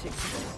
predictable.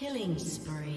Killing spree.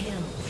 Kill.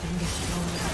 공격 들어옵니다.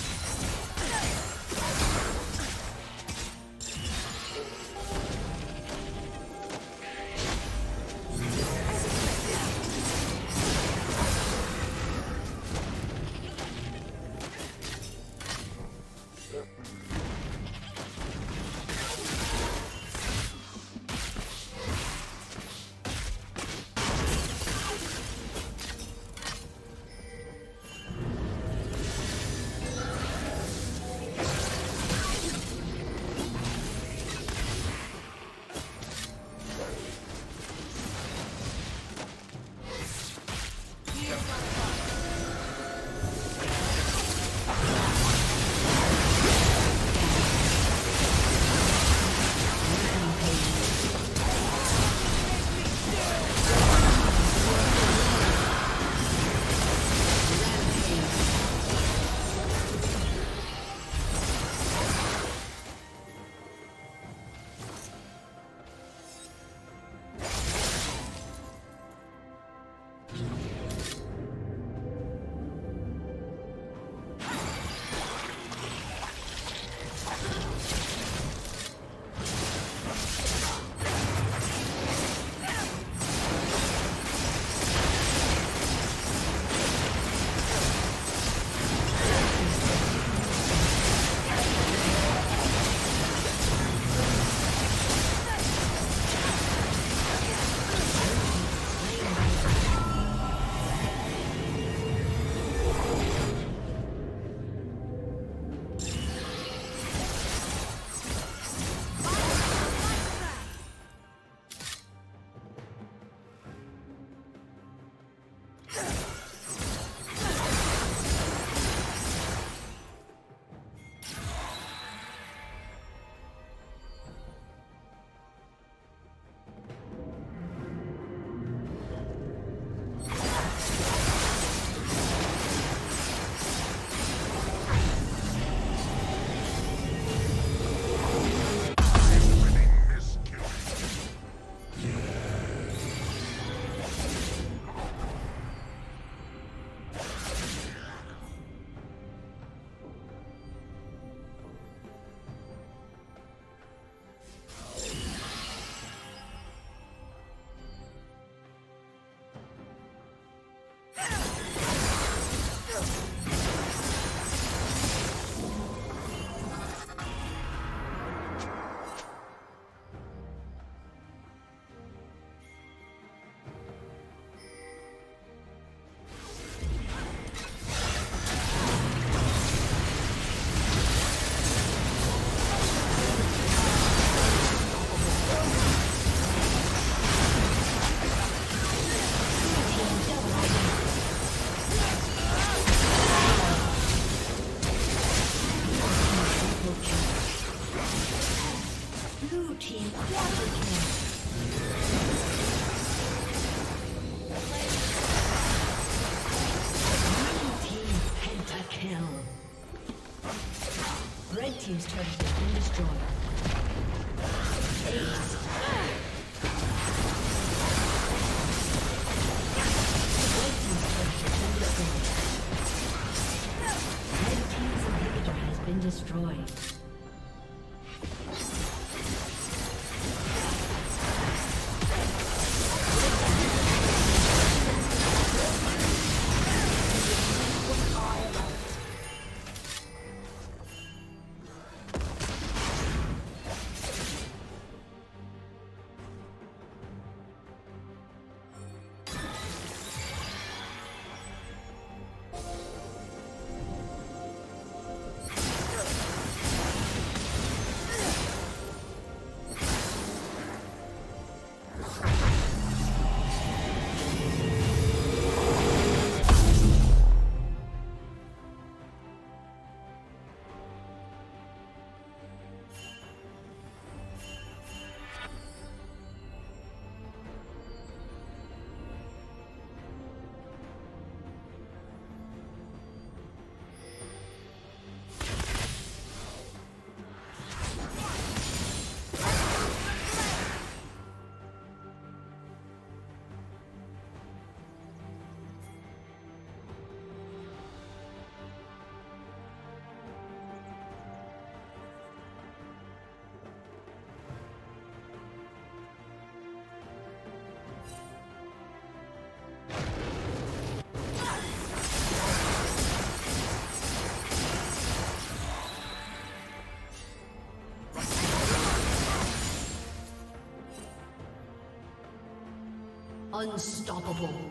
Unstoppable.